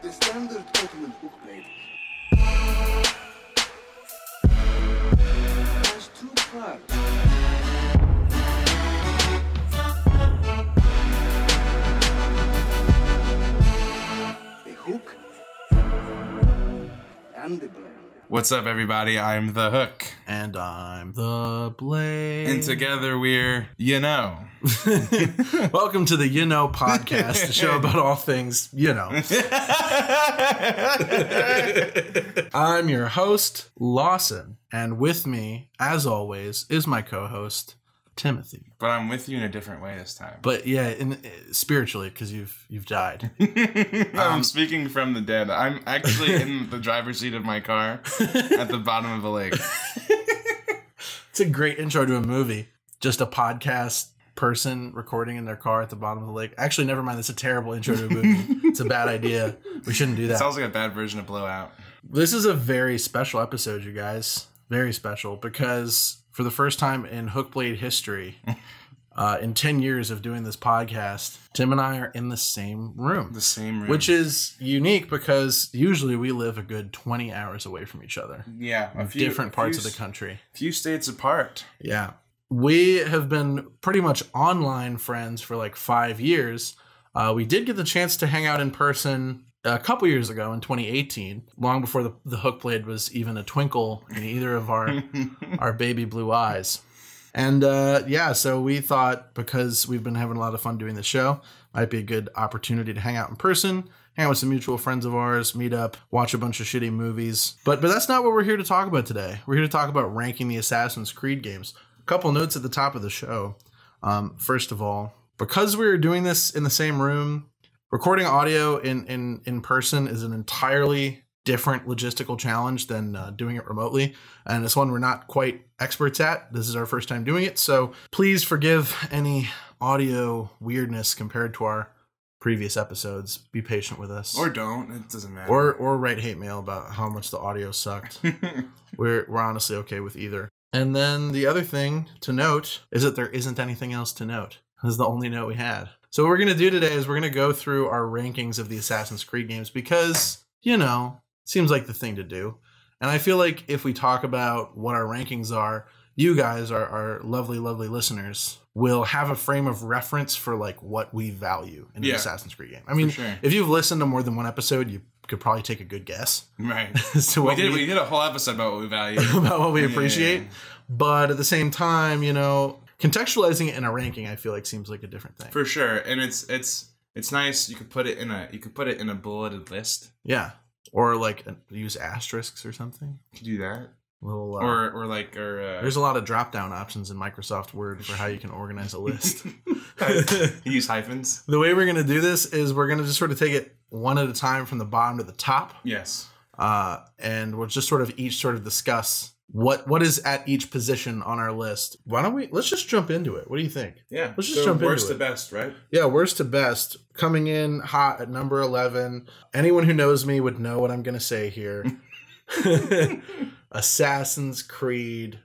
The standard Ottoman hook blade has two parts. The hook and the blade. What's up, everybody? I'm the Hook, And I'm the Blade. and together we're, you know, Welcome to the You Know podcast, the show about all things you know. I'm your host, Lawson, and with me, as always, is my co-host, Timothy. but I'm with you in a different way this time. But yeah, in, uh, spiritually, because you've you've died. I'm speaking from the dead. I'm actually in the driver's seat of my car at the bottom of a lake. It's a great intro to a movie. Just a podcast person recording in their car at the bottom of the lake. Actually, never mind. That's a terrible intro to a movie. it's a bad idea. We shouldn't do that. Sounds like a bad version of Blowout. This is a very special episode, you guys. Very special because for the first time in Hookblade history, uh, in 10 years of doing this podcast, Tim and I are in the same room, The same room. which is unique because usually we live a good 20 hours away from each other, yeah, a few, different parts few of the country. Few states apart. Yeah. We have been pretty much online friends for like five years. Uh, we did get the chance to hang out in person a couple years ago in 2018, long before the, the hook blade was even a twinkle in either of our our baby blue eyes. And uh, yeah, so we thought because we've been having a lot of fun doing the show, might be a good opportunity to hang out in person, hang out with some mutual friends of ours, meet up, watch a bunch of shitty movies. But but that's not what we're here to talk about today. We're here to talk about ranking the Assassin's Creed games. A couple notes at the top of the show. Um, first of all, because we were doing this in the same room, recording audio in in in person is an entirely different logistical challenge than uh, doing it remotely and it's one we're not quite experts at. This is our first time doing it so please forgive any audio weirdness compared to our previous episodes. Be patient with us. Or don't. It doesn't matter. or or write hate mail about how much the audio sucked. We're we're honestly okay with either. And then the other thing to note is that there isn't anything else to note. This is the only note we had so what we're going to do today is we're going to go through our rankings of the assassin's creed games because you know seems like the thing to do and i feel like if we talk about what our rankings are you guys our, our lovely lovely listeners will have a frame of reference for like what we value in the Yeah. assassin's creed game i mean sure. if you've listened to more than one episode you could probably take a good guess right. so We did. We did a whole episode about what we value. about what we Yeah. appreciate. But at the same time, you know, contextualizing it in a ranking, I feel like seems like a different thing. For sure, and it's it's it's nice. You could put it in a you could put it in a bulleted list. yeah. Or like use asterisks or something. You could do that, little. Uh, or or like or uh, there's a lot of drop down options in Microsoft Word for how you can organize a list. use hyphens. the way we're going to do this is we're going to just sort of take it one at a time from the bottom to the top. Yes. Uh, and we'll just sort of each sort of discuss what what is at each position on our list. Why don't we let's just jump into it. What do you think? Yeah. Let's just jump into worst it. to best, right? Yeah, worst to best. Coming in hot at number 11. Anyone who knows me would know what I'm going to say here. Assassin's Creed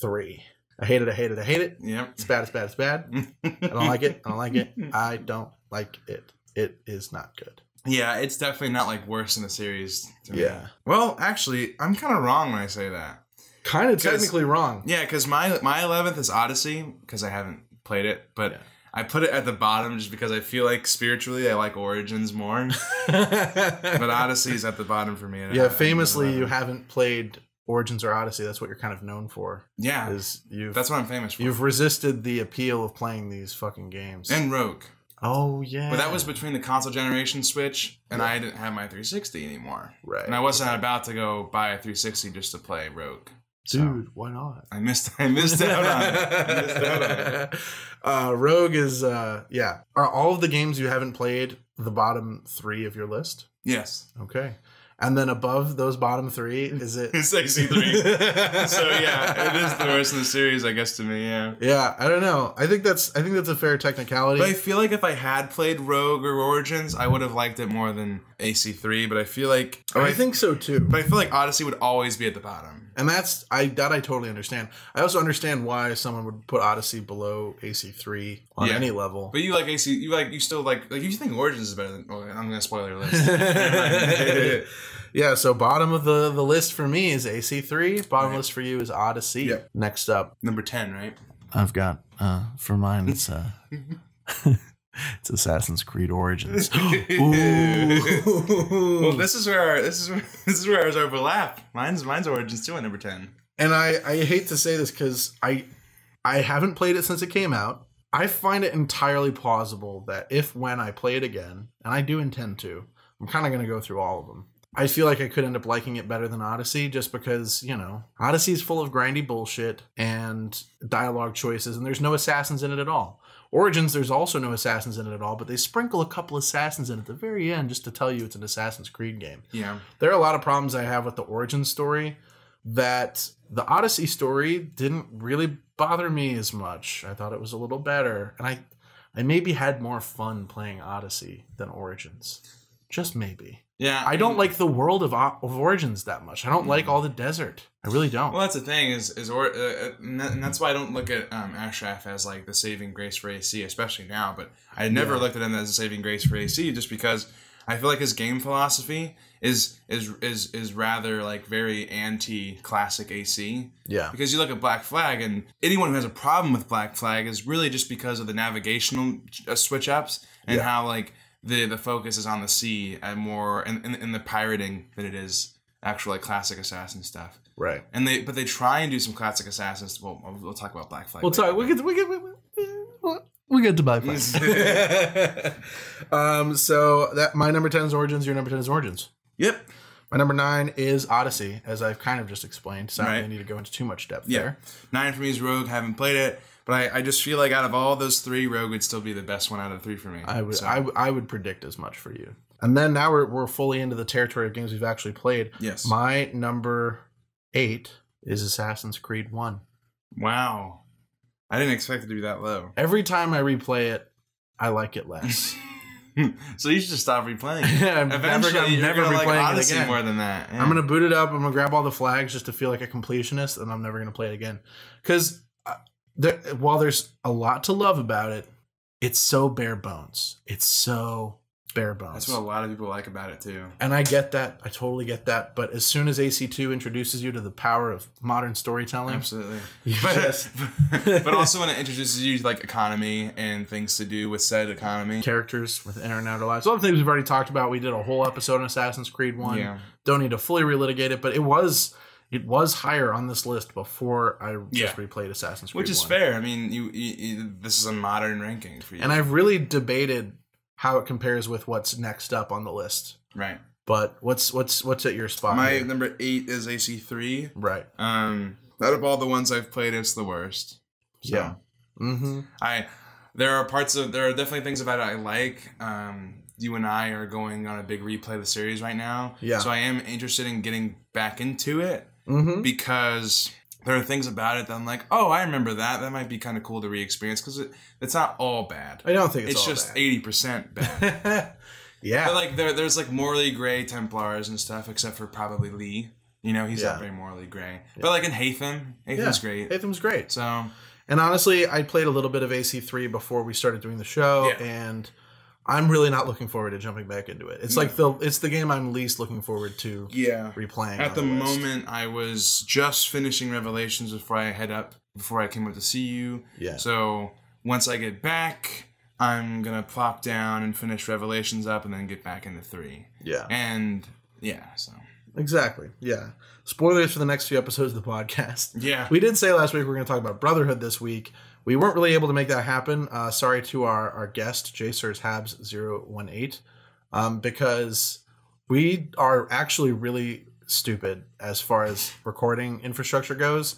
3. I hate it, I hate it, I hate it. Yeah. It's bad, it's bad, it's bad. I don't like it. I don't like it. I don't like it. It is not good. Yeah, it's definitely not like worse in the series. To me. Yeah. Well, actually, I'm kind of wrong when I say that. Kind of technically wrong. Yeah, because my my eleventh is Odyssey because I haven't played it, but Yeah. I put it at the bottom just because I feel like spiritually I like Origins more. but Odyssey is at the bottom for me. yeah, I'm famously, you haven't played Origins or Odyssey. That's what you're kind of known for. yeah, Is you've that's what I'm famous for. you've resisted the appeal of playing these fucking games. and Rogue. oh yeah, But that was between the console generation switch, and I didn't have my 360 anymore. right. And I wasn't about to go buy a 360 just to play Rogue. So Dude, why not? I missed. I missed out on it. I missed out on it. uh, Rogue is uh, yeah. Are all of the games you haven't played the bottom three of your list? Yes, Okay, and then above those bottom three is it? it's AC3. so yeah, it is the worst in the series, I guess, to me. Yeah. Yeah, I don't know. I think that's I think that's a fair technicality. But I feel like if I had played Rogue or Origins, I would have liked it more than AC3. But I feel like, Oh, I think so too. but I feel like Odyssey would always be at the bottom. And that's I that I totally understand. I also understand why someone would put Odyssey below AC3 on Yeah. any level. But you like AC? You like you still like like you think Origins is better than? Oh, I'm gonna spoil your list. Yeah, so bottom of the, the list for me is AC3. Bottom Right. list for you is Odyssey. Yep. Next up, Number ten, right? I've got uh for mine it's uh it's Assassin's Creed Origins. Ooh. Well, this is where our, this is where, this is where ours overlap. Mine's mine's Origins too at number ten. and I I hate to say this cuz I I haven't played it since it came out. I find it entirely plausible that if when I play it again, and I do intend to, I'm kind of going to go through all of them. I feel like I could end up liking it better than Odyssey just because, you know, Odyssey is full of grindy bullshit and dialogue choices, and there's no assassins in it at all. Origins, there's also no assassins in it at all, but they sprinkle a couple assassins in at the very end just to tell you it's an Assassin's Creed game. Yeah. There are a lot of problems I have with the Origin story that the Odyssey story didn't really bother me as much. I thought it was a little better, and I I maybe had more fun playing Odyssey than Origins. Just maybe. Yeah. I don't like the world of, of Origins that much. I don't like all the desert. I really don't. Well, that's the thing is is or uh, uh, and that- and that's why I don't look at um, Ashraf as like the saving grace for AC, especially now. But I never Yeah. looked at him as a saving grace for AC, just because I feel like his game philosophy is is is is rather like very anti classic AC. yeah. Because you look at Black Flag, and anyone who has a problem with Black Flag is really just because of the navigational uh, switch ups and Yeah. how like the the focus is on the sea and more in, in, in the pirating than it is actual like classic assassin stuff. Right. And they but they try and do some classic assassins. Well, we'll, we'll talk about Black Flag. We'll talk. We get. We get. We, we, we get to buy um. So that my number ten is Origins. Your number ten is Origins. Yep. My number nine is Odyssey, as I've kind of just explained. So I don't need to go into too much depth Yeah. there. Nine for me is Rogue. Haven't played it, but I, I just feel like out of all those three, Rogue would still be the best one out of three for me. I would. So, I, w- I would predict as much for you. And then now we're we're fully into the territory of games we've actually played. yes. My number eight is Assassin's Creed One. wow. I didn't expect it to be that low. Every time I replay it, I like it less. so you should just stop replaying. I'm never Eventually, gonna- you're never gonna like replaying it again. more than that. Yeah. I'm gonna boot it up. I'm gonna grab all the flags just to feel like a completionist, and I'm never gonna play it again. Because uh, there, while there's a lot to love about it, it's so bare bones. It's so bare bones. That's what a lot of people like about it too. and I get that. I totally get that. But as soon as AC2 introduces you to the power of modern storytelling, Absolutely. But, just but also when it introduces you to like economy and things to do with said economy. characters with and outer lives. All the things we've already talked about. We did a whole episode on Assassin's Creed One. Yeah. Don't need to fully relitigate it, but it was it was higher on this list before I just replayed Assassin's Creed. Which is 1. fair. I mean, you, you, you this is a modern ranking for you. And I've really debated how it compares with what's next up on the list. right. But what's what's what's at your spot? My here? number eight is AC three. right. Um, out of all the ones I've played, it's the worst. So, Yeah. Mm-hmm. I there are parts of there are definitely things about it I like. Um, you and I are going on a big replay of the series right now. Yeah. So I am interested in getting back into it Mm-hmm. because there are things about it that I'm like, oh, I remember that. That might be kind of cool to re-experience because it, it's not all bad. I don't think It's, it's, all just eighty percent bad. bad. yeah. But like there, there's like morally gray Templars and stuff, except for probably Lee. You know, he's Yeah. not very morally gray. But like in Haytham, Haytham's great. Haytham's great. So And honestly, I played a little bit of AC3 before we started doing the show, Yeah. and I'm really not looking forward to jumping back into it. It's like the it's the game I'm least looking forward to yeah. replaying. At on the moment, I was just finishing Revelations before I head up, before I came up to see you. yeah, So once I get back, I'm gonna plop down and finish Revelations up, and then get back into three. yeah, And yeah, so exactly, yeah. Spoilers for the next few episodes of the podcast. yeah, We did say last week we are going to talk about Brotherhood this week. We weren't really able to make that happen. Uh, sorry to our, our guest, JSIRS Habs 018, um, because we are actually really stupid as far as recording infrastructure goes.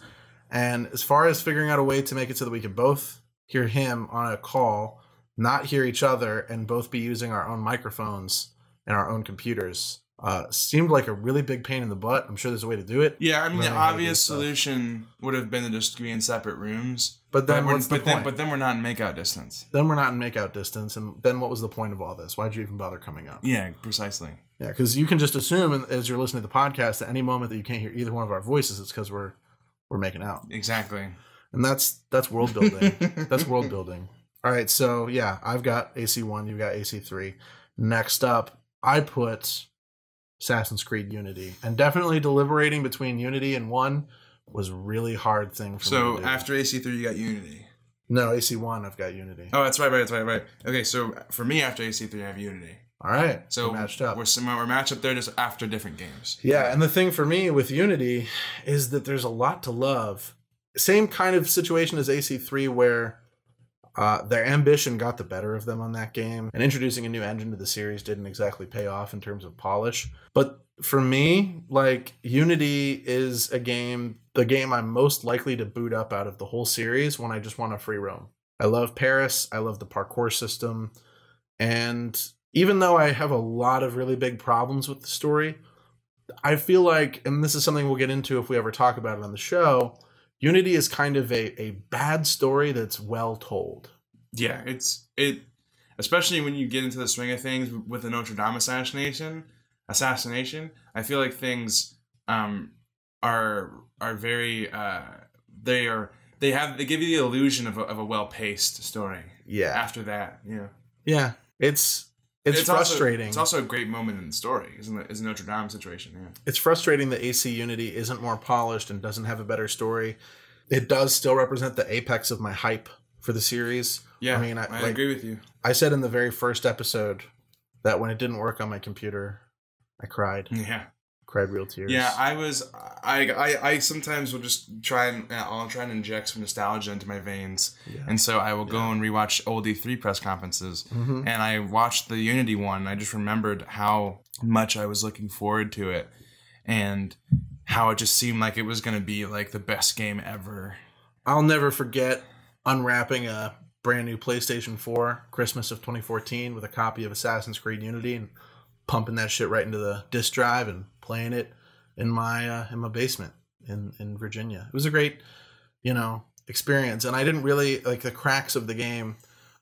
And as far as figuring out a way to make it so that we can both hear him on a call, not hear each other, and both be using our own microphones and our own computers, uh, seemed like a really big pain in the butt. I'm sure there's a way to do it. yeah. I mean, the learning obvious solution would have been to just be in separate rooms. But then But, we're, what's the but then, point? but then we're not in makeout distance. then we're not in makeout distance, and then what was the point of all this? Why'd you even bother coming up? Yeah, precisely. Yeah, because you can just assume, as you're listening to the podcast, at any moment that you can't hear either one of our voices, it's because we're we're making out, Exactly. and that's that's world building. that's world building. All right, so yeah, I've got AC1, you've got AC3. Next up, I put Assassin's Creed Unity. And definitely deliberating between Unity and 1 was a really hard thing for me. So after AC3, you got Unity. No, AC1, I've got Unity. Oh, that's right, right, that's right, right. Okay, so for me, after AC3, I have Unity. All right, So we're matched up. We're similar. We're matched up there, just after different games. Yeah, and the thing for me with Unity is that there's a lot to love. Same kind of situation as AC3 where uh, their ambition got the better of them on that game, and introducing a new engine to the series didn't exactly pay off in terms of polish. But for me, like Unity is a game, the game I'm most likely to boot up out of the whole series when I just want to free roam. I love Paris. I love the parkour system. And even though I have a lot of really big problems with the story, I feel like, and this is something we'll get into if we ever talk about it on the show, Unity is kind of a, a bad story that's well told. Yeah, it's it, especially when you get into the swing of things with the Notre Dame assassination. Assassination. I feel like things um, are are very uh, they are they have they give you the illusion of a, of a well paced story. Yeah. After that, yeah, Yeah. It's it's, also- frustrating. it's also a great moment in the story, isn't it? Is the Notre Dame situation? Yeah. it's frustrating that AC Unity isn't more polished and doesn't have a better story. It does still represent the apex of my hype for the series. Yeah, I mean, I, I like, agree with you. I said in the very first episode that when it didn't work on my computer, I cried. Yeah. Cried real tears. Yeah, I was. I, I I sometimes will just try and uh, I'll try and inject some nostalgia into my veins, Yeah. and so I will go and rewatch old E3 press conferences, Mhm. and I watched the Unity one. And I just remembered how much I was looking forward to it, and how it just seemed like it was going to be like the best game ever. I'll never forget unwrapping a brand new PlayStation 4 Christmas of 2014 with a copy of Assassin's Creed Unity and pumping that shit right into the disk drive and playing it in my uh, in my basement in in Virginia. It was a great, you know, experience and I didn't really like the cracks of the game.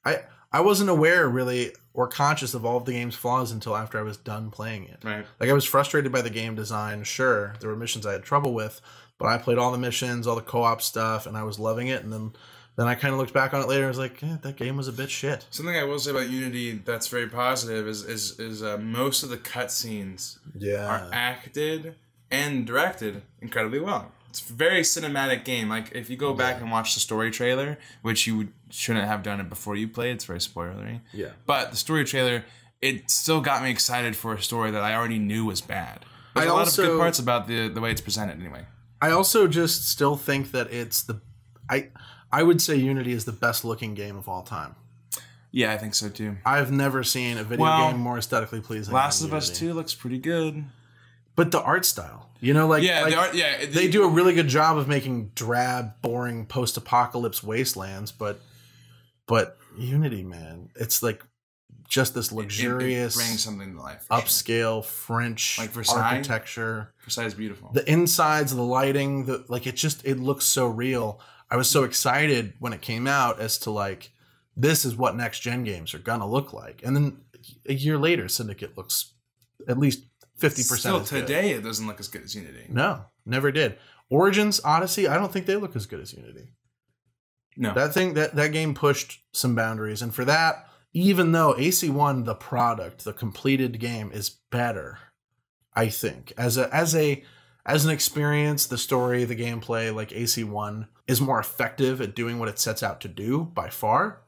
I I wasn't aware really or conscious of all of the game's flaws until after I was done playing it. Right. Like I was frustrated by the game design. Sure, there were missions I had trouble with, but I played all the missions, all the co-op stuff, and I was loving it. And then, then I kind of looked back on it later. and was like, eh, that game was a bit shit. Something I will say about Unity that's very positive is is is uh, most of the cutscenes are Yeah, acted and directed incredibly well. It's a very cinematic game. Like if you go back and watch the story trailer, which you would- shouldn't have done it before you played, it's very spoilery. yeah. But the story trailer, it still got me excited for a story that I already knew was bad. There's I a lot of also- good parts about the the way it's presented anyway. I also just still think that it's the, I, I would say Unity is the best looking game of all time. Yeah, I think so too. I've never seen a video Well, game more aesthetically pleasing. Last of Us Two looks pretty good. but the art style, you know, like Yeah, like, they are. Yeah, they do a really good job of making drab, boring post-apocalypse wastelands, but but Unity, man, it's like just this It- it luxurious, brings something to life. for sure. upscale French Like Versailles? architecture. Versailles is beautiful. The insides, the lighting, the like, it just it looks so real. I was so excited when it came out as to like this is what next gen games are gonna look like, and then a year later, Syndicate looks at least fifty percent. Still today, it doesn't look as good as Unity. No, never did. Origins, Odyssey, I don't think they look as good as Unity. No, That thing that that game pushed some boundaries, and for that, even though AC1, the product, the completed game, is better, I think as a as a as an experience, the story, the gameplay, like AC1 is more effective at doing what it sets out to do by far.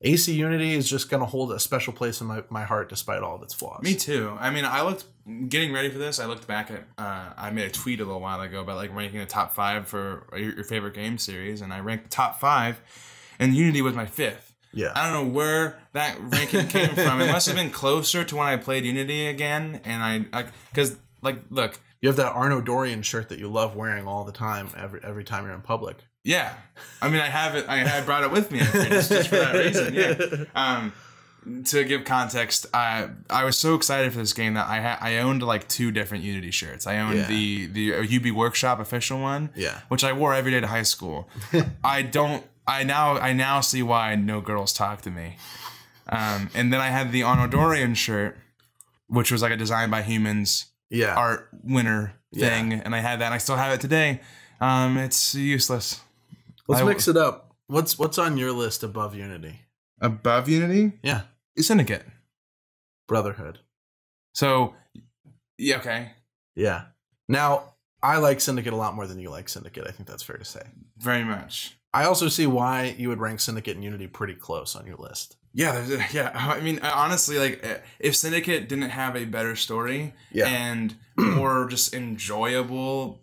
AC Unity is just going to hold a special place in my, my heart despite all of its flaws. Me too. I mean, I looked getting ready for this. I looked back at. Uh, I made a tweet a little while ago about like ranking the top five for your, your favorite game series, and I ranked the top five, and Unity was my fifth. Yeah. I don't know where that ranking came from. It must have been closer to when I played Unity again, and I because like look, You have that Arno Dorian shirt that you love wearing all the time, every every time you're in public. Yeah. I mean, I have it. I, I brought it with me. It's just for that reason. Yeah. Um, to give context, I I was so excited for this game that I ha- I owned like two different Unity shirts. I owned Yeah. the the UbiWorkshop official one, Yeah. which I wore every day to high school. I don't. I now I now see why no girls talk to me. Um, and then I had the Arno Dorian shirt, which was like a design by humans Yeah. art winner thing, and I had that. and I still have it today. Um, it's useless. Let's I- mix it up. What's what's on your list above Unity? Above Unity, Yeah, Syndicate. Brotherhood. So, yeah, okay, Yeah. Now, I like Syndicate a lot more than you like Syndicate. I think that's fair to say. very much. I also see why you would rank Syndicate and Unity pretty close on your list. Yeah, there's- yeah. I mean, honestly, like uh, if Syndicate didn't have a better story yeah. and more just enjoyable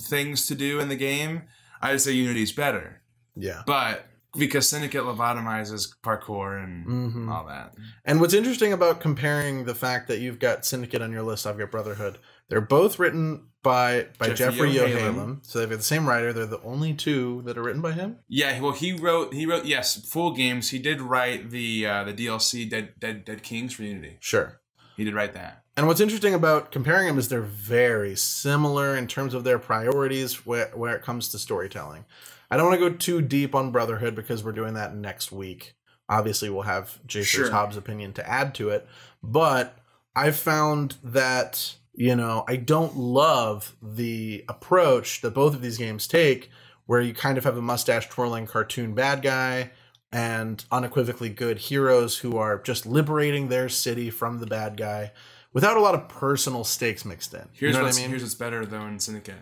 things to do in the game, I'd say Unity's better. Yeah. But because Syndicate lobotomizes parkour and Mhm. all that. And what's interesting about comparing the fact that you've got Syndicate on your list, I've got Brotherhood. They're both written by by Jeffrey Jeffrey Yohalem. Yohalem, so they've got the same writer. They're the only two that are written by him. Yeah, well, he wrote he wrote yes, full games. He did write the uh, the DLC Dead Dead Dead Kings for Unity. Sure. He did write that. And what's interesting about comparing them is they're very similar in terms of their priorities where, where it comes to storytelling. I don't want to go too deep on Brotherhood because we're doing that next week. Obviously, we'll have Jason Sure. Hobbs' opinion to add to it. But I've found that, you know, I don't love the approach that both of these games take, where you kind of have a mustache twirling cartoon bad guy and unequivocally good heroes who are just liberating their city from the bad guy without a lot of personal stakes mixed in. Here's you know what I mean? here's what's better though in Syndicate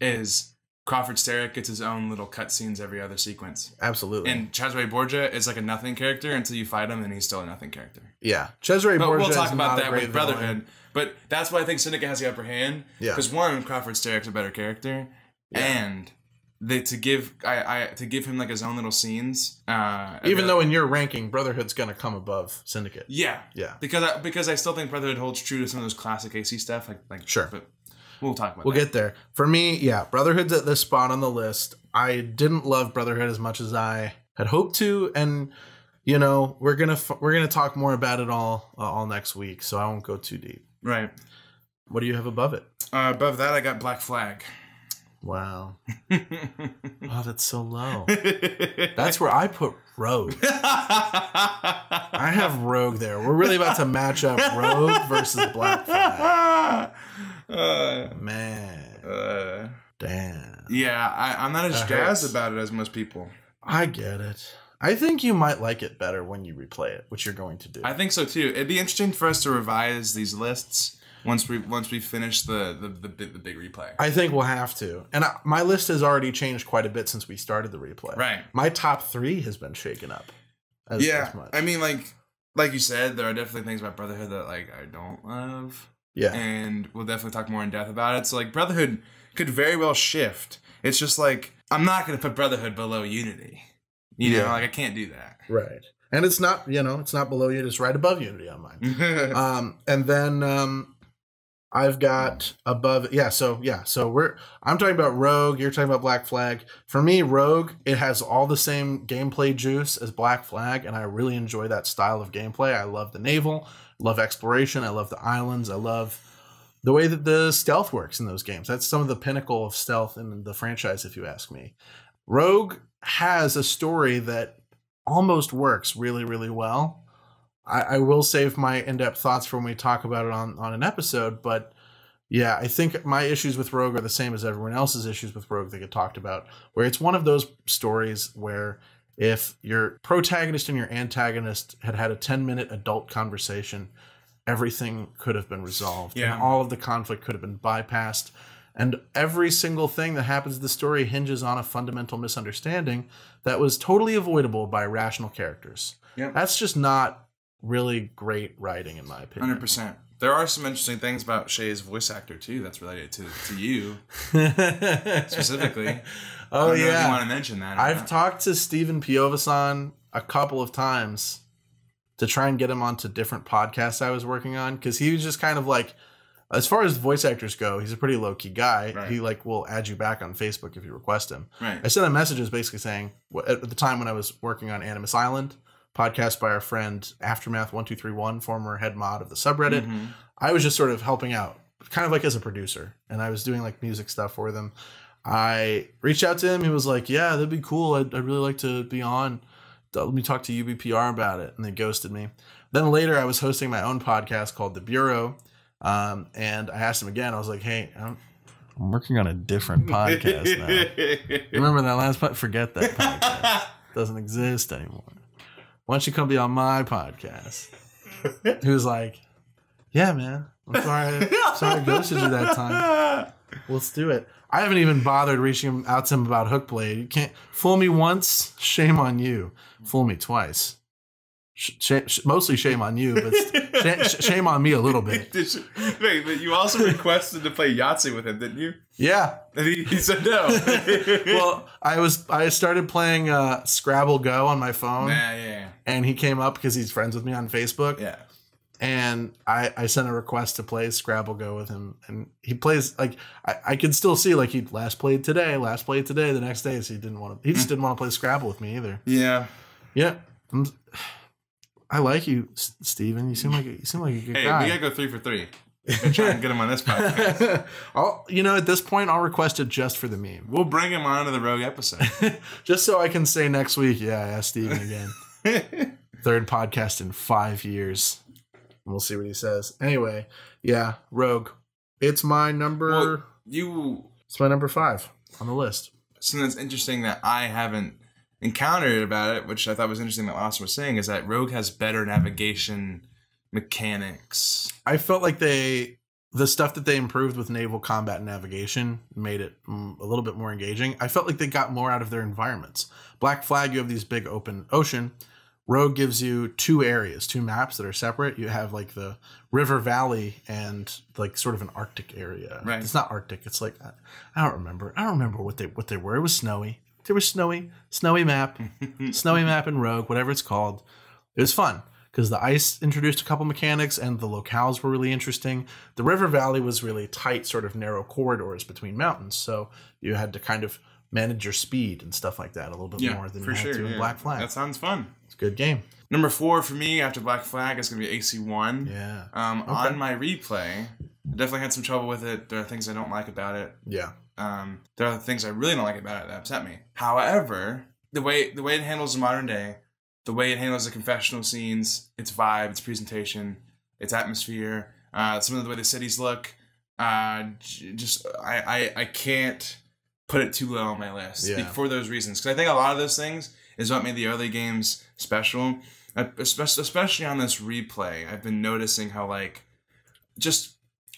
is Crawford Starrick gets his own little cutscenes every other sequence. Absolutely. And Cesare Borgia is like a nothing character until you fight him, and he's still a nothing character. yeah. Cesare But Borgia we'll talk about that with villain. Brotherhood. But that's why I think Syndicate has the upper hand. Yeah. Because one, Crawford Starrick's a better character, Yeah. and they to give I, I to give him like his own little scenes. Uh, Even though in your ranking, Brotherhood's going to come above Syndicate. yeah, Yeah. because I, because I still think Brotherhood holds true to some of those classic AC stuff. Like like Sure. but we'll talk about. We'll that. get there. For me, yeah, Brotherhood's at this spot on the list. I didn't love Brotherhood as much as I had hoped to, and you know we're gonna f- we're gonna talk more about it all uh, all next week, so I won't go too deep. right. What do you have above it? Uh, above that, I got Black Flag. Wow, oh, that's so low. That's where I put Rogue. I have Rogue there. We're really about to match up Rogue versus Black Flag. Uh, Man, uh, damn. yeah, I, I'm not as That jazzed hurts. about it as most people. I get it. I think you might like it better when you replay it, which you're going to do. I think so too. It'd be interesting for us to revise these lists once we once we finish the the the, big- the big replay. I think we'll have to. And I, my list has already changed quite a bit since we started the replay. right. My top three has been shaken up. As, yeah. as much. I mean, like like you said, there are definitely things about Brotherhood that like I don't love, yeah. and we'll definitely talk more in depth about it. So like Brotherhood could very well shift. It's just like I'm not gonna put Brotherhood below Unity. You know, like I can't do that. Right. And it's not, you know, it's not below Unity, it's right above Unity on mine. um, and then um, I've got above, yeah. So yeah, so we're I'm talking about Rogue. You're talking about Black Flag. For me, Rogue it has all the same gameplay juice as Black Flag, and I really enjoy that style of gameplay. I love the naval, love exploration, I love the islands, I love the way that the stealth works in those games. That's some of the pinnacle of stealth in the franchise, if you ask me. Rogue has a story that almost works really, really well. I, I will save my in-depth thoughts for when we talk about it on, on an episode, but yeah, I think my issues with Rogue are the same as everyone else's issues with Rogue that get talked about, where it's one of those stories where if your protagonist and your antagonist had had a 10-minute adult conversation, everything could have been resolved. Yeah. And all of the conflict could have been bypassed. And every single thing that happens in the story hinges on a fundamental misunderstanding that was totally avoidable by rational characters. Yep. That's just not really great writing, in my opinion. Hundred percent. There are some interesting things about Shay's voice actor too. That's related to to you specifically. Oh don't know if yeah, you want to mention that? I've not. talked to Stephen Piovasan a couple of times to try and get him onto different podcasts I was working on because he was just kind of like, as far as voice actors go, he's a pretty low key guy. Right. He like will add you back on Facebook if you request him. right. I sent him messages basically saying at the time when I was working on Animus Island podcast by our friend Aftermath one two three one, former head mod of the subreddit. Mhm. I was just sort of helping out, kind of like as a producer, and I was doing like music stuff for them. I reached out to him. He was like, "Yeah, that'd be cool. I'd, I'd really like to be on. Let me talk to UBPR about it." And they ghosted me. Then later, I was hosting my own podcast called The Bureau, um, and I asked him again. I was like, "Hey, I'm, I'm working on a different podcast now. Remember that last part? Forget that podcast. doesn't exist anymore." Why don't you come be on my podcast? he was like, yeah, man. I'm sorry, sorry I ghosted you that time. Let's do it. I haven't even bothered reaching out to him about Hookblade. You can't fool me once, shame on you. Fool me twice. Sh- sh- sh- mostly shame on you, but sh- sh- shame on me a little bit. You- Wait, but you also requested to play Yahtzee with him, didn't you? Yeah. And he, he said no. Well, I was I started playing uh, Scrabble Go on my phone, yeah, yeah, and he came up because he's friends with me on Facebook. yeah. and I, I sent a request to play Scrabble Go with him, and he plays like I, I could still see like he last played today, last played today, the next day, so he didn't want to. He just didn't want to play Scrabble with me either. Yeah. Yeah, I'm, I like you, S- Steven. You seem like a, you seem like a good guy. Hey, guy. we gotta go three for three. And try and get him on this podcast. I'll, you know, at this point, I'll request it just for the meme, We'll bring him on to the Rogue episode. just so I can say next week, yeah, I asked Steven again. Third podcast in five years. We'll see what he says. Anyway, yeah, Rogue. It's my number. well, you It's my number five on the list. something that's interesting that I haven't encountered about it, which I thought was interesting that Austin was saying, is that Rogue has better navigation mechanics. I felt like they, the stuff that they improved with naval combat and navigation made it a little bit more engaging. I felt like they got more out of their environments. Black Flag, you have these big open ocean. Rogue gives you two areas, two maps that are separate. You have like the river valley and like sort of an Arctic area. Right. It's not Arctic. It's like I- I don't remember. I don't remember what they what they were. It was snowy. They was snowy, snowy map, snowy map and Rogue, whatever it's called. It was fun because the ice introduced a couple mechanics and the locales were really interesting. The river valley was really tight, sort of narrow corridors between mountains, so you had to kind of manage your speed and stuff like that a little bit Yeah, more than you had sure. to in. Black Flag. That sounds fun. it's a good game. Number four for me after Black Flag is going to be AC1. Yeah, Um, Okay. On my replay, I definitely had some trouble with it. There are things I don't like about it. yeah, Um, there are things I really don't like about it that upset me. However, the way the way it handles the modern day, the way it handles the confessional scenes, its vibe, its presentation, its atmosphere, uh, some of the way the cities look, uh, j- just I, I I can't put it too low on my list Yeah. for those reasons because I think a lot of those things is what made the early games special, especially on this replay. I've been noticing how like just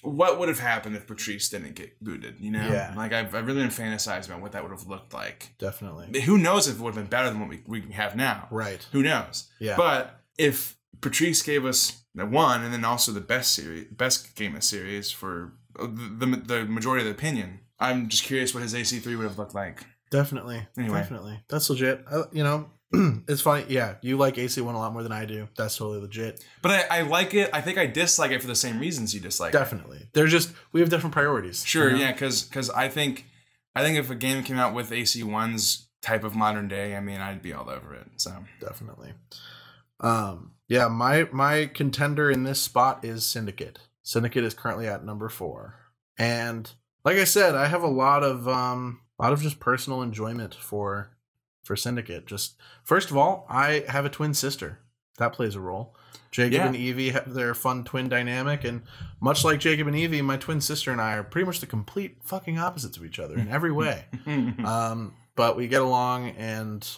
what would have happened if Patrice didn't get booted, you know? Yeah. Like, I've, I've really been fantasized about what that would have looked like. definitely. Who knows if it would have been better than what we, we have now? Right. Who knows? Yeah. But if Patrice gave us the one and then also the best series, best game of series for uh, the, the, the majority of the opinion, I'm just curious what his AC3 would have looked like. Definitely. Anyway. Definitely. That's legit. I, you know, it's funny. Yeah, you like AC1 a lot more than I do. That's totally legit. But I, I like it. I think I dislike it for the same reasons you dislike it. Definitely. They're just we have different priorities. Sure, you know? yeah, because I think I think if a game came out with AC1's type of modern day, I mean, I'd be all over it. So definitely. Um, yeah, my my contender in this spot is Syndicate. Syndicate is currently at number four, and like I said, I have a lot of um, a lot of just personal enjoyment for for Syndicate. Just first of all, I have a twin sister that plays a role. Jacob Yeah. and Evie have their fun twin dynamic, and much like Jacob and Evie, my twin sister and I are pretty much the complete fucking opposites of each other in every way um, but we get along and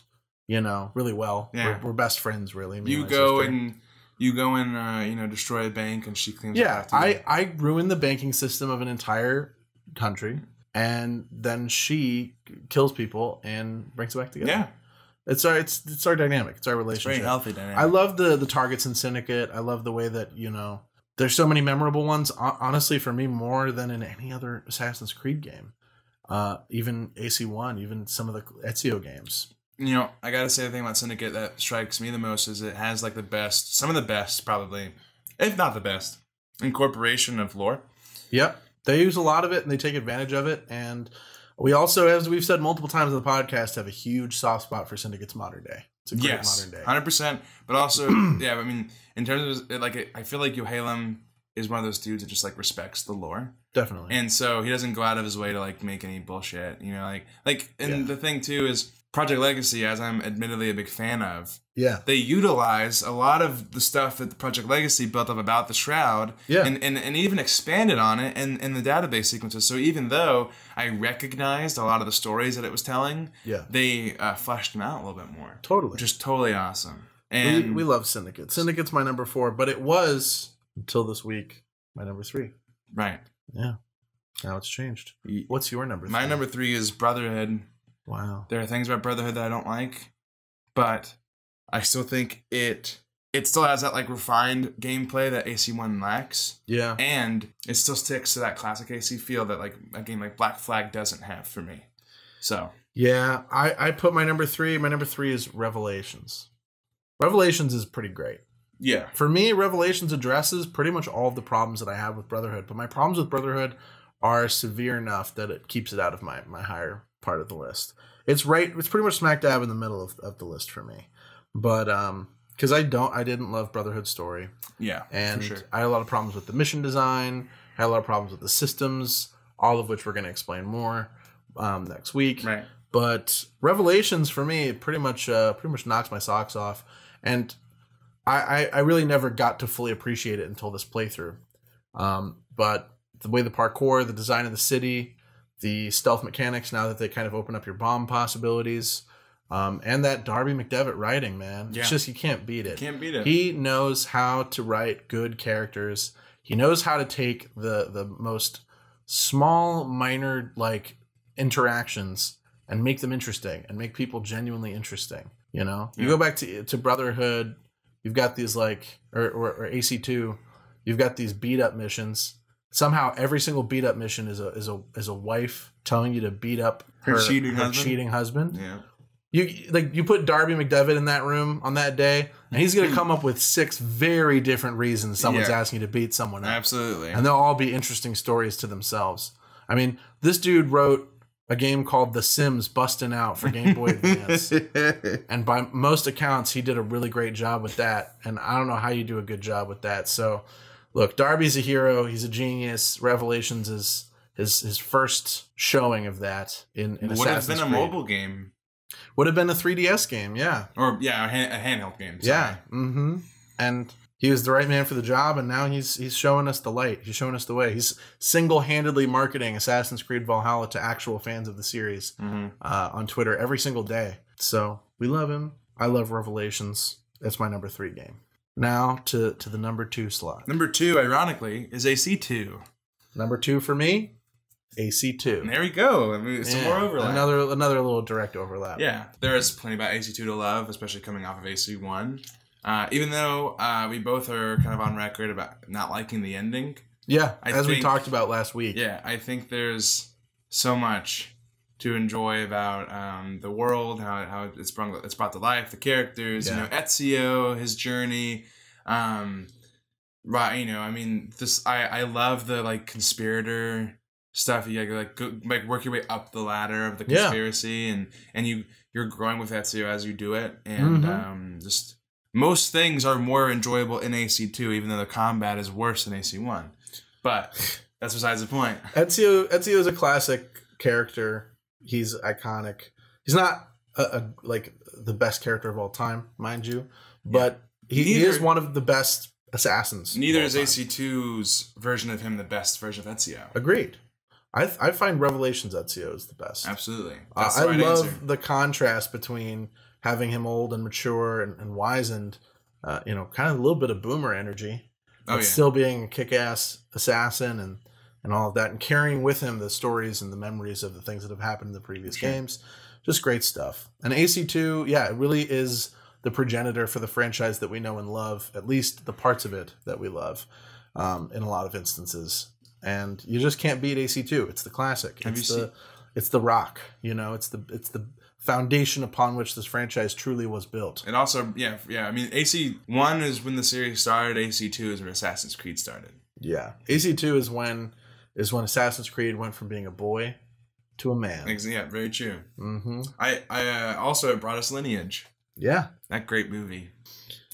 you know really well. Yeah. We're, we're best friends, really. you go sister. and you go and uh, you know destroy a bank, and she cleans it yeah. I I ruined the banking system of an entire country, and then she kills people and brings it back together. yeah, it's our it's it's our dynamic. It's our it's relationship. very healthy dynamic. I love the the targets in Syndicate. I love the way that you know there's so many memorable ones. Honestly, for me, more than in any other Assassin's Creed game. Uh, even AC One, even some of the Ezio games. you know, I gotta say the thing about Syndicate that strikes me the most is it has like the best, some of the best, probably, if not the best, incorporation of lore. Yep. They use a lot of it and they take advantage of it. And we also, as we've said multiple times on the podcast, have a huge soft spot for Syndicate's modern day. It's a great yes, modern day. hundred percent. But also, yeah, I mean, in terms of like, I feel like Yohalem is one of those dudes that just like respects the lore, Definitely. and so he doesn't go out of his way to like make any bullshit. You know, like like, and Yeah. the thing too is Project Legacy, as I'm admittedly a big fan of, yeah. they utilize a lot of the stuff that the Project Legacy built up about the Shroud, Yeah. and, and, and even expanded on it in, in the database sequences. So even though I recognized a lot of the stories that it was telling, Yeah. they uh, fleshed them out a little bit more, Totally. which is totally awesome. And we, we love Syndicate. Syndicate's my number four, but it was until this week my number three. right. Yeah. Now it's changed. What's your number? My number three is Brotherhood. Wow. There are things about Brotherhood that I don't like, but I still think it it still has that like refined gameplay that AC1 lacks, Yeah. and it still sticks to that classic AC feel that like a game like Black Flag doesn't have for me. So Yeah. I I put my number three. My number three is Revelations. Revelations is pretty great. yeah, For me, Revelations addresses pretty much all of the problems that I have with Brotherhood, but my problems with Brotherhood are severe enough that it keeps it out of my, my higher part of the list. It's right it's pretty much smack dab in the middle of, of the list for me. But um because I don't I didn't love Brotherhood story. yeah, And sure. I had a lot of problems with the mission design, I had a lot of problems with the systems, all of which we're gonna explain more um next week Right. but revelations for me pretty much uh pretty much knocks my socks off and I, I i really never got to fully appreciate it until this playthrough um but the way the parkour the design of the city the stealth mechanics now that they kind of open up your bomb possibilities um and that darby mcdevitt writing man Yeah. it's just you can't beat it Can't beat it. he knows how to write good characters. He knows how to take the the most small, minor like interactions and make them interesting and make people genuinely interesting. You know, you go back to to Brotherhood. You've got these like or or, or AC two. You've got these beat up missions. Somehow, every single beat up mission is a is a is a wife telling you to beat up Her cheating husband? cheating husband. yeah. You like you put Darby McDevitt in that room on that day, and he's gonna come up with six very different reasons someone's Yeah. asking you to beat someone up, Absolutely. and they'll all be interesting stories to themselves. I mean, this dude wrote a game called The Sims Busting Out for Game Boy Advance, and by most accounts, he did a really great job with that. And I don't know how you do a good job with that. So, look, Darby's a hero. He's a genius. Revelations is his his first showing of that in, in Would have been a Creed. mobile game. Would have been a 3DS game, yeah. Or yeah, a, hand, a handheld game. sorry. Yeah. Mm-hmm. And he was the right man for the job, and now he's he's showing us the light. He's showing us the way. He's single handedly marketing Assassin's Creed Valhalla to actual fans of the series Mhm. uh, on Twitter every single day. So we love him. I love Revelations. That's my number three game. Now to to the number two slot. Number two, ironically, is AC2. Number two for me, AC two. And there we go. I mean, some more overlap. Another another little direct overlap. Yeah, there is plenty about AC2 to love, especially coming off of AC1. Uh, even though uh, we both are kind of on record about not liking the ending, Yeah. I as we talked about last week. yeah, I think there's so much to enjoy about um, the world, how, how it's brought it's brought to life, the characters, you know, Ezio, his journey. Um, right, you know, I mean, this I I love the like conspirator stuff. You like go, like work your way up the ladder of the Yeah. conspiracy, and and you you're growing with Ezio as you do it, and Mhm. um, just most things are more enjoyable in AC2, even though the combat is worse in AC1. But that's besides the point. Ezio Ezio is a classic character. He's iconic. He's not a, a like the best character of all time, mind you, but he, he is one of the best assassins. Neither is. AC2's version of him the best version of Ezio. Agreed. I I find Revelations Ezio is the best. Absolutely. Uh, I the right love answer. the contrast between having him old and mature and, and wizened, uh, you know, kind of a little bit of boomer energy, but Oh, yeah. still being a kick-ass assassin and and all of that, and carrying with him the stories and the memories of the things that have happened in the previous Sure. games. Just great stuff. And AC2, yeah, it really is the progenitor for the franchise that we know and love, at least the parts of it that we love, um, in a lot of instances. And you just can't beat AC2. It's the classic. Have it's you the seen- it's the rock. You know, it's the it's the foundation upon which this franchise truly was built. And also, yeah, yeah. I mean, AC one is when the series started. AC two is where Assassin's Creed started. Yeah, AC2 is when is when Assassin's Creed went from being a boy to a man. Yeah, very true. hmm I, I uh, also it brought us Lineage. Yeah. That great movie,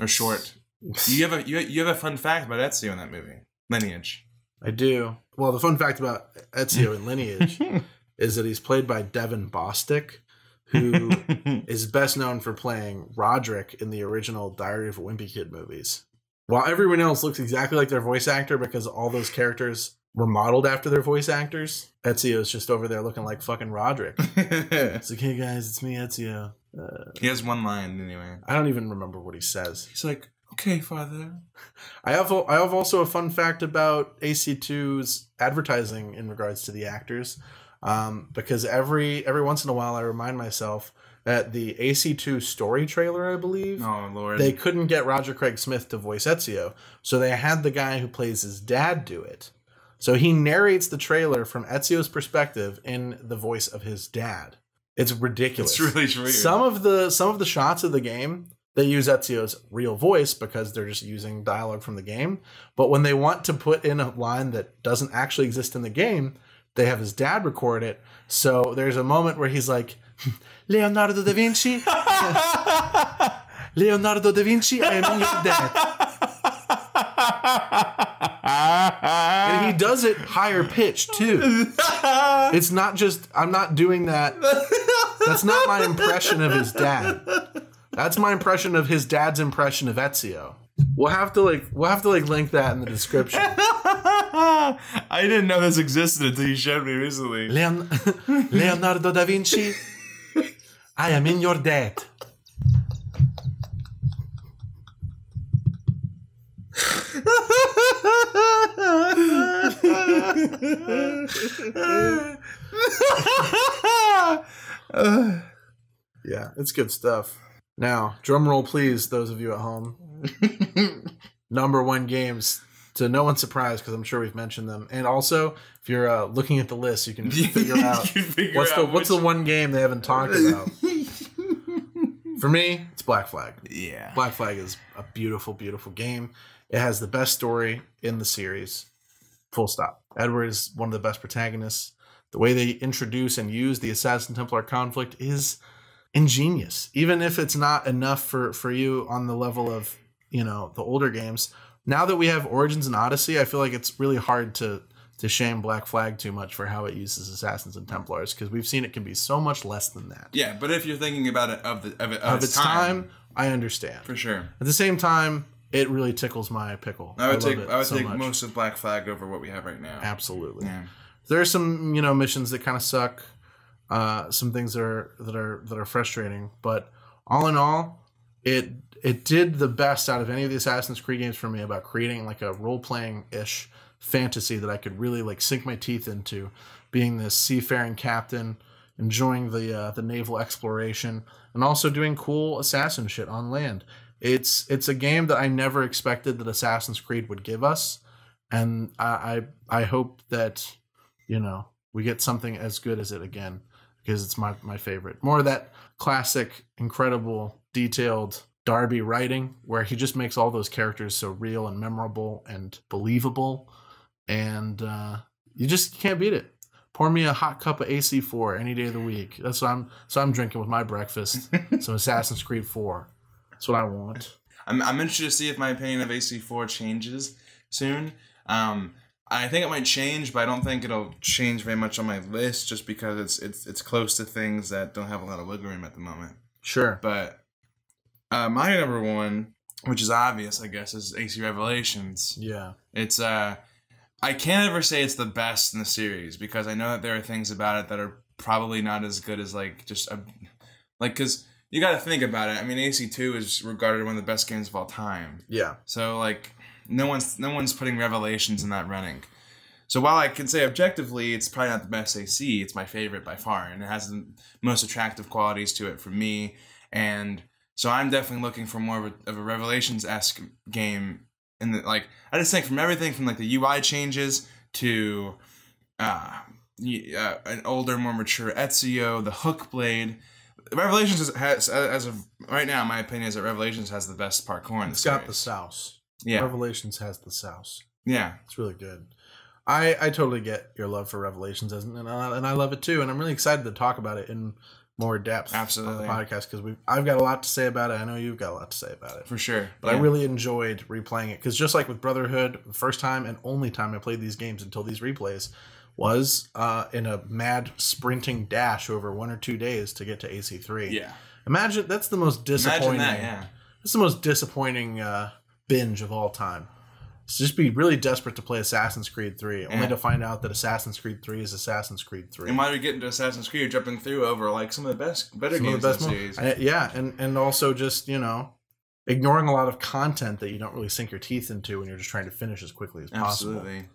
or short. You have a you, you have a fun fact about Ezio in that movie. Lineage. I do. Well, the fun fact about Ezio in Lineage is that he's played by Devin Bostick, who is best known for playing Roderick in the original Diary of a Wimpy Kid movies. While everyone else looks exactly like their voice actor because all those characters were modeled after their voice actors, Ezio's just over there looking like fucking Roderick. It's like, hey guys, it's me, Ezio. Uh, he has one line anyway. I don't even remember what he says. He's like, "Okay, father." I have I have also a fun fact about AC2's advertising in regards to the actors, um, because every every once in a while I remind myself that the AC2 story trailer, I believe, Oh lord. they couldn't get Roger Craig Smith to voice Ezio, so they had the guy who plays his dad do it. So he narrates the trailer from Ezio's perspective in the voice of his dad. It's ridiculous. it's really weird. Some of the some of the shots of the game they use Ezio's real voice because they're just using dialogue from the game. But when they want to put in a line that doesn't actually exist in the game, they have his dad record it. So there's a moment where he's like, Leonardo da Vinci, Leonardo da Vinci, I am your dad. And he does it higher pitched too. It's not just I'm not doing that. That's not my impression of his dad. That's my impression of his dad's impression of Ezio. We'll have to like we'll have to like link that in the description. I didn't know this existed until you showed me recently. Leon- Leonardo da Vinci, I am in your debt. Yeah, it's good stuff. Now, drum roll, please, those of you at home. Number one games to no one's surprise because I'm sure we've mentioned them. And also, if you're uh, looking at the list, you can figure out figure what's the out what's the one game they haven't talked about. For me, it's Black Flag. Yeah. Black Flag is a beautiful, beautiful game. It has the best story in the series. Full stop. Edward is one of the best protagonists. The way they introduce and use the Assassin Templar conflict is ingenious. Even if it's not enough for for you on the level of, you know, the older games. Now that we have Origins and Odyssey, I feel like it's really hard to to shame Black Flag too much for how it uses assassins and templars because we've seen it can be so much less than that. Yeah, but if you're thinking about it of the of, it, of, Of its time, I understand. for sure. At the same time, it really tickles my pickle. I would love take I would so take much. most of Black Flag over what we have right now. Absolutely. Yeah. There are some, you know, missions that kind of suck. Uh, some things that are that are that are frustrating, but all in all, it it did the best out of any of the Assassin's Creed games for me about creating like a role playing ish fantasy that I could really like sink my teeth into, being this seafaring captain, enjoying the uh, the naval exploration, and also doing cool assassin shit on land. It's it's a game that I never expected that Assassin's Creed would give us, and I I, I hope that you know we get something as good as it again because it's my my favorite. More of that classic, incredible, detailed Darby writing where he just makes all those characters so real and memorable and believable, and uh, you just can't beat it. Pour me a hot cup of AC4 any day of the week. That's what I'm. So I'm drinking with my breakfast. some Assassin's Creed 4. That's what I want. I'm, I'm interested to see if my opinion of AC4 changes soon. Um, I think it might change, but I don't think it'll change very much on my list just because it's it's it's close to things that don't have a lot of wiggle room at the moment. Sure. But uh, my number one, which is obvious, I guess, is AC Revelations. Yeah. It's uh, I can't ever say it's the best in the series because I know that there are things about it that are probably not as good as like just a like because you got to think about it. I mean, AC Two is regarded one of the best games of all time. Yeah. So like no one's no one's putting Revelations in that running. So while I can say objectively it's probably not the best AC, it's my favorite by far, and it has the most attractive qualities to it for me. And so I'm definitely looking for more of a, of a Revelations esque game. And like I just think from everything from like the UI changes to uh, uh, an older, more mature Ezio, the hook blade. Revelations has, has as of right now, my opinion is that Revelations has the best parkour in the It's got the sauce. Yeah, Revelations has the sauce. yeah, It's really good. I I totally get your love for Revelations, and and I, and I love it too. And I'm really excited to talk about it in more depth Absolutely. on the podcast because we I've got a lot to say about it. I know you've got a lot to say about it. for sure. But I really enjoyed replaying it because just like with Brotherhood, the first time and only time I played these games until these replays was uh, in a mad sprinting dash over one or two days to get to AC3. yeah. Imagine that's the most disappointing. Imagine that. Yeah, It's the most disappointing uh, binge of all time. So just be really desperate to play Assassin's Creed 3, only Yeah. to find out that Assassin's Creed 3 is Assassin's Creed 3. And while you're getting to Assassin's Creed, you're jumping through over like some of the best, better Some of games the in best the series. I- yeah, and and also just you know ignoring a lot of content that you don't really sink your teeth into when you're just trying to finish as quickly as possible. Absolutely.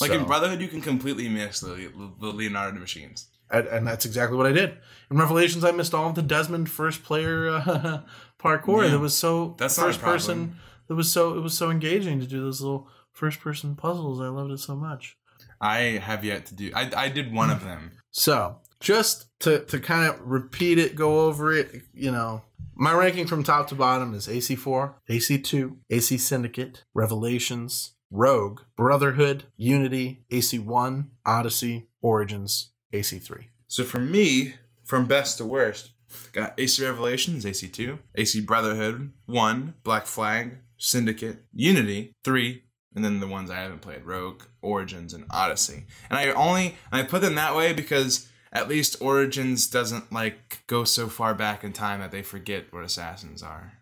Like So- in Brotherhood, you can completely miss the, the Leonardo machines. and, and that's exactly what I did. In Revelations, I missed all of the Desmond first player uh, parkour. Yeah. It was so That's not a first person. It was so it was so engaging to do those little first person puzzles. I loved it so much. I have yet to do. I, I did one of them. So just to to kind of repeat it, go over it. You know, my ranking from top to bottom is AC4, AC2, AC Syndicate, Revelations, Rogue, Brotherhood, Unity, AC1, Odyssey, Origins, AC3. So for me, from best to worst, got AC Revelations, AC2, AC Brotherhood, 1, Black Flag, Syndicate, Unity, 3, and then the ones I haven't played, Rogue, Origins, and Odyssey. And I only I put them that way because at least Origins doesn't like go so far back in time that they forget what assassins are.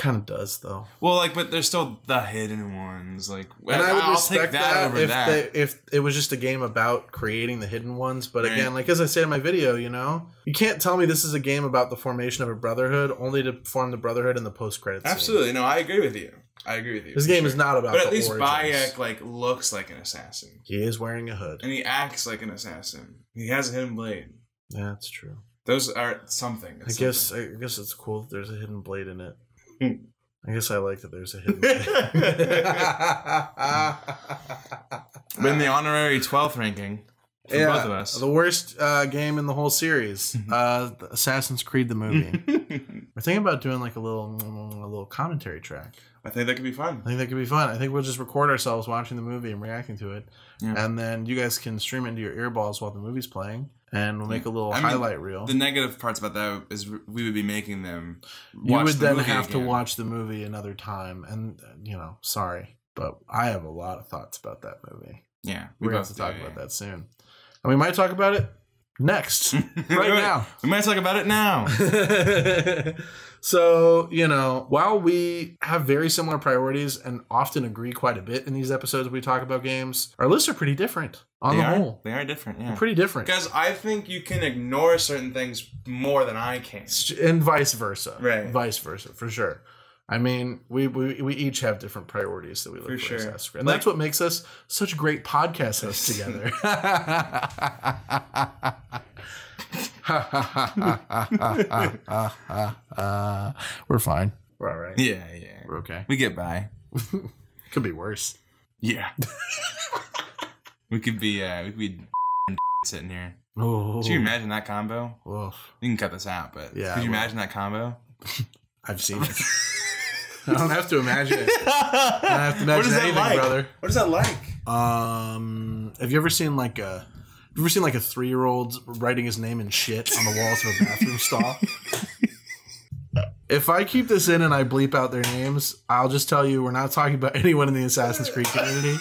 Kind of does though. Well, like, but they're still the hidden ones. Like, And I would I'll respect that, if that. They, if it was just a game about creating the hidden ones. But Right. again, like as I say in my video, you know, you can't tell me this is a game about the formation of a brotherhood only to form the brotherhood in the post credits. Absolutely, no, I agree with you. I agree with you. This game sure. is not about. But at the least origins. Bayek like looks like an assassin, He is wearing a hood. and he acts like an assassin. He has a hidden blade. Yeah, that's true. Those are something. I It's guess I guess it's cool that there's a hidden blade in it. Hmm. I guess I like that there's a hidden blade. something. Been the honorary twelfth ranking for yeah, both of us. the worst uh, game in the whole series, uh, the Assassin's Creed the movie. We're thinking about doing like a little a little commentary track. I think that could be fun. I think that could be fun. I think we'll just record ourselves watching the movie and reacting to it, Yeah. and then you guys can stream it into your earballs while the movie's playing, and we'll make a little I mean, highlight reel. The negative parts about that is we would be making them. you would the then have to watch the movie another time, and you know, sorry, but I have a lot of thoughts about that movie. Yeah, We're gonna have to talk about yeah. that soon, and we might talk about it next, right now. We might talk about it now. so, you know, while we have very similar priorities and often agree quite a bit in these episodes we talk about games, our lists are pretty different on they the are. whole. They are different. Yeah. Pretty different. Because I think you can ignore certain things more than I can. And vice versa. Right. Vice versa, for sure. I mean, we, we, we each have different priorities that we look For for, sure. Assassin's And Like- that's what makes us such great podcast hosts together. We're fine. We're all right. Yeah, yeah. We're okay. We get by. Could be worse. Yeah. we could be uh we could be sitting here. Oh, Could you imagine that combo? Oof. You can cut this out, but Yeah, could you I imagine that combo? I've seen it. I don't have to imagine it. I don't have to imagine what is that anything, like? brother. What is that like? Um, have you ever seen like a, have you ever seen like a three year old writing his name in shit on the walls of a bathroom stall? If I keep this in and I bleep out their names, I'll just tell you we're not talking about anyone in the Assassin's Creed community.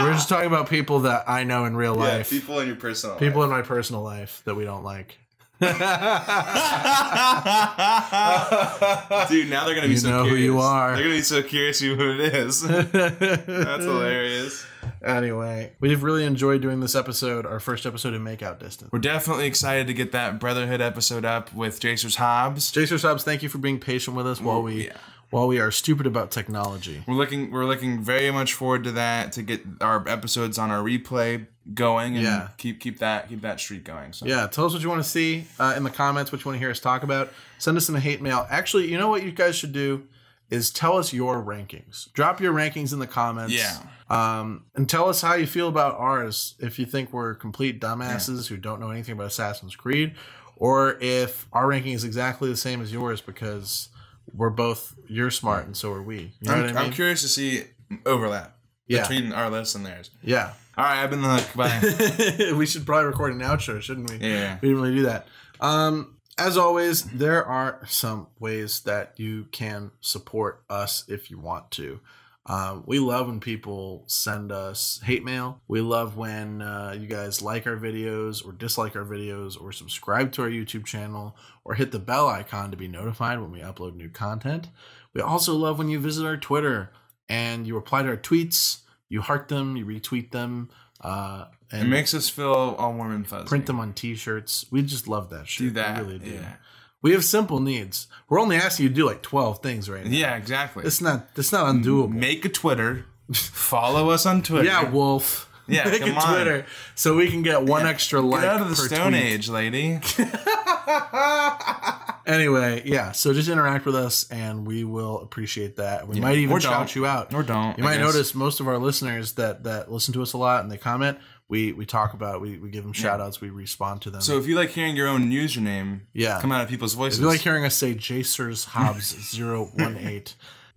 We're just talking about people that I know in real Yeah, life. people in your personal people life. in my personal life that we don't like. Dude, now they're gonna be You so know who you are. They're gonna be so curious who it is. That's hilarious. Anyway, we've really enjoyed doing this episode, our first episode in Makeout Distance. We're definitely excited to get that Brotherhood episode up with Jacers Hobbs. Jacer Subs, thank you for being patient with us while we yeah. while we are stupid about technology. We're looking we're looking very much forward to that to get our episodes on our replay going and Yeah. keep keep that keep that streak going. So Yeah, tell us what you want to see uh, in the comments, what you want to hear us talk about. Send us a hate mail. Actually, you know what you guys should do is tell us your rankings. Drop your rankings in the comments. Yeah. Um, and tell us how you feel about ours. If you think we're complete dumbasses who don't know anything about Assassin's Creed, or if our ranking is exactly the same as yours because we're both you're smart and so are we. You know I'm, what I mean? I'm curious to see overlap Yeah. between our lists and theirs. yeah. All right, I've been the hook. Bye. we should probably record an outro, shouldn't we? yeah. We didn't really do that. Um, as always, there are some ways that you can support us if you want to. Um, we love when people send us hate mail. We love when uh, you guys like our videos or dislike our videos or subscribe to our YouTube channel or hit the bell icon to be notified when we upload new content. We also love when you visit our Twitter and you reply to our tweets. You heart them, you retweet them, uh, It makes us feel all warm and fuzzy. print them on T-shirts. We just love that shit. Do that. We really do. Yeah. We have simple needs. We're only asking you to do like twelve things right now. Yeah, exactly. It's not. It's not undoable. Make a Twitter. Follow us on Twitter. Yeah, Wolf. Yeah, Make a on. Twitter so we can get one extra like. Get out of the Stone tweet. Age, lady. Anyway, yeah. So just interact with us, and we will appreciate that. We might even Or shout you out. Or don't. You I might guess. notice most of our listeners that that listen to us a lot and they comment. We we talk about we we give them shout outs. We respond to them. So if you like hearing your own username yeah, come out of people's voices, if you like hearing us say Jacers Hobbs 018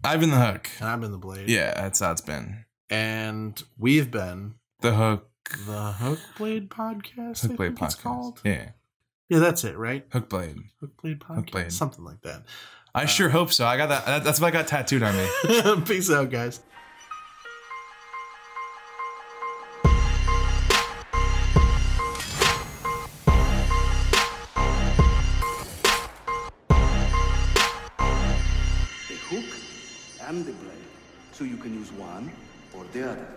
I've been the hook. and I've been the blade. Yeah, that's how it's been. and we've been The hook. the Hook Blade podcast. Hook blade podcast. called. Yeah, Yeah, that's it, right? hook blade. Hook Blade podcast, Blade. something like that. I uh, sure hope so. I got that. that- That's what I got tattooed on me. Peace out, guys. The hook and the blade. So you can use one or the other.